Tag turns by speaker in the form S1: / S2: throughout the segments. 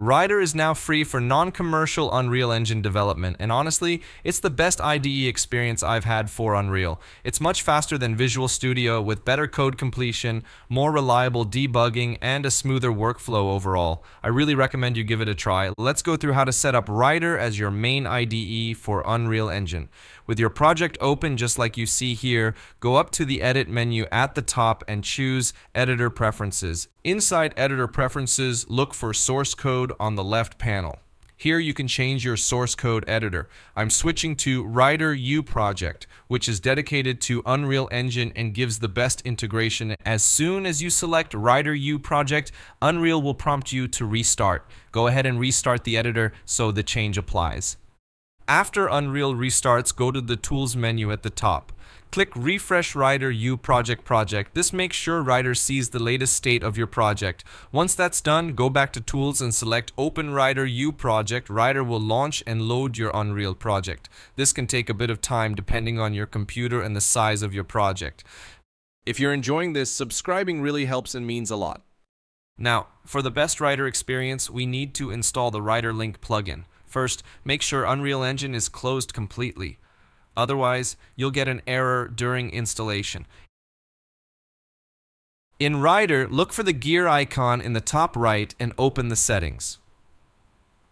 S1: Rider is now free for non-commercial Unreal Engine development, and honestly, it's the best IDE experience I've had for Unreal. It's much faster than Visual Studio with better code completion, more reliable debugging, and a smoother workflow overall. I really recommend you give it a try. Let's go through how to set up Rider as your main IDE for Unreal Engine. With your project open just like you see here, go up to the Edit menu at the top and choose Editor Preferences. Inside Editor Preferences, look for Source Code on the left panel. Here you can change your source code editor. I'm switching to Rider U project, which is dedicated to Unreal Engine and gives the best integration. As soon as you select Rider U project, Unreal will prompt you to restart. Go ahead and restart the editor so the change applies. After Unreal restarts, go to the Tools menu at the top. Click Refresh Rider U Project Project. This makes sure Rider sees the latest state of your project. Once that's done, go back to Tools and select Open Rider U Project. Rider will launch and load your Unreal project. This can take a bit of time depending on your computer and the size of your project. If you're enjoying this, subscribing really helps and means a lot. Now, for the best Rider experience, we need to install the RiderLink plugin. First, make sure Unreal Engine is closed completely. Otherwise, you'll get an error during installation. In Rider, look for the gear icon in the top right and open the settings.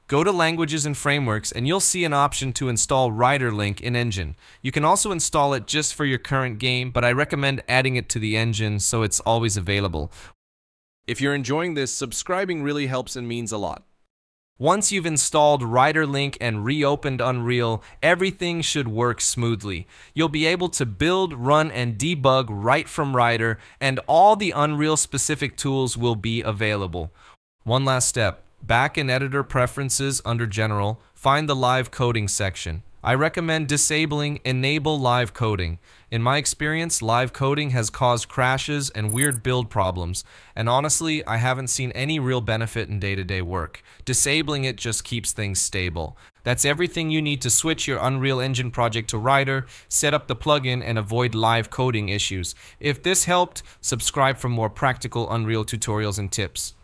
S1: Go to Languages and Frameworks and you'll see an option to install RiderLink in Engine. You can also install it just for your current game, but I recommend adding it to the engine so it's always available. If you're enjoying this, subscribing really helps and means a lot. Once you've installed RiderLink and reopened Unreal, everything should work smoothly. You'll be able to build, run, and debug right from Rider, and all the Unreal specific tools will be available. One last step. Back in Editor Preferences under General, find the Live Coding section. I recommend disabling Enable Live Coding. In my experience, live coding has caused crashes and weird build problems, and honestly, I haven't seen any real benefit in day-to-day -day work. Disabling it just keeps things stable. That's everything you need to switch your Unreal Engine project to Rider, set up the plugin, and avoid live coding issues. If this helped, subscribe for more practical Unreal tutorials and tips.